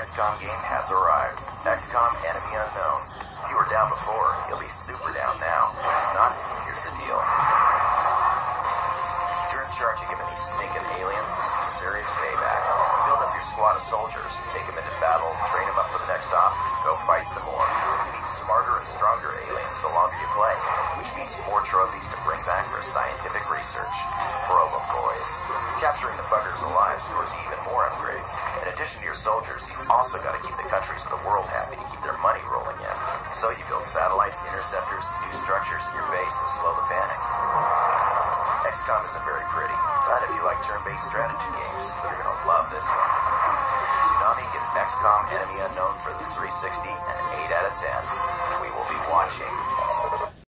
XCOM game has arrived. XCOM Enemy Unknown. If you were down before, you'll be super down now. If not, here's the deal. You're in charge of giving these stinking aliens some serious payback. Build up your squad of soldiers, take them into battle, train them up for the next stop, go fight some more. You meet smarter and stronger aliens the longer you play, which means more trophies to bring back for scientific research. Provo boys. Capturing the buggers alive scores even more upgrades. In addition to you've also got to keep the countries of the world happy to keep their money rolling in. So you build satellites, interceptors, new structures in your base to slow the panic. XCOM isn't very pretty, but if you like turn-based strategy games, you're gonna love this one. Toonami gives XCOM Enemy Unknown for the 360 an 8 out of 10. We will